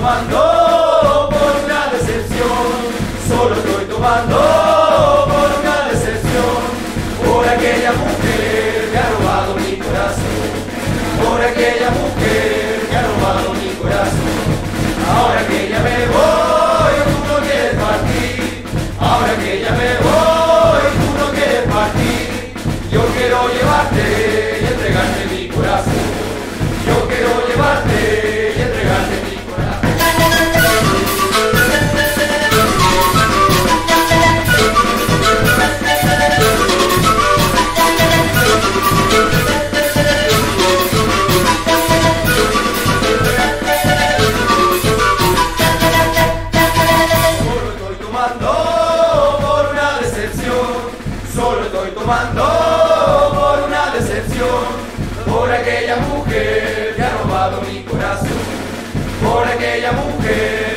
mandou. decepción, solo estoy tomando por una decepción, por aquella mujer que ha robado mi corazón, por aquella mujer.